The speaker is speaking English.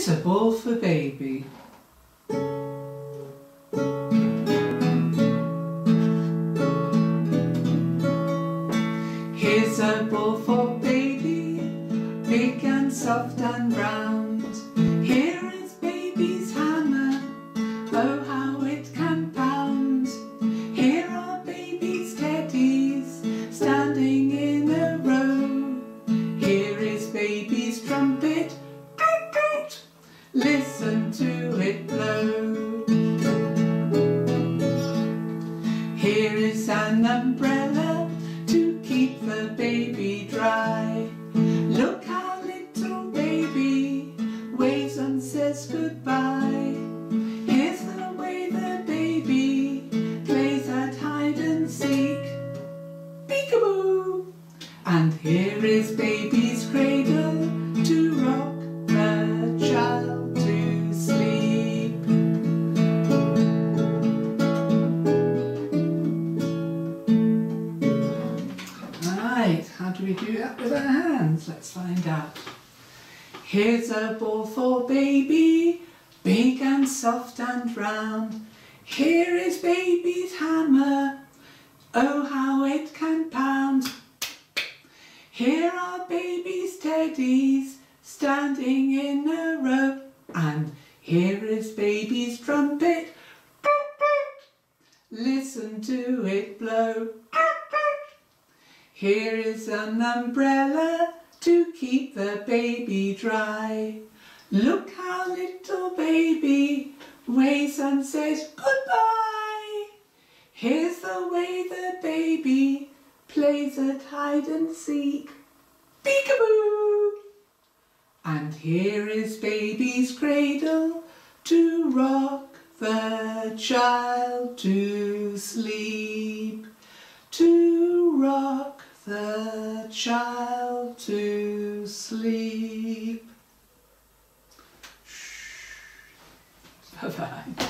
Here's a ball for baby. Here's a ball for baby, big and soft and round. Listen to it blow. Here is an umbrella to keep the baby dry. Look how little baby waves and says goodbye. Here's the way the baby plays at hide and seek. Peekaboo! And here is baby's Right, how do we do that with our hands? Let's find out. Here's a ball for baby, big and soft and round. Here is baby's hammer, oh how it can pound. Here are baby's teddies, standing in a row. And here is baby's trumpet, listen to it blow. Here is an umbrella to keep the baby dry. Look how little baby waves and says goodbye. Here's the way the baby plays at hide and seek. Peekaboo! And here is baby's cradle to rock the child to sleep. To rock the child to sleep. Bye bye.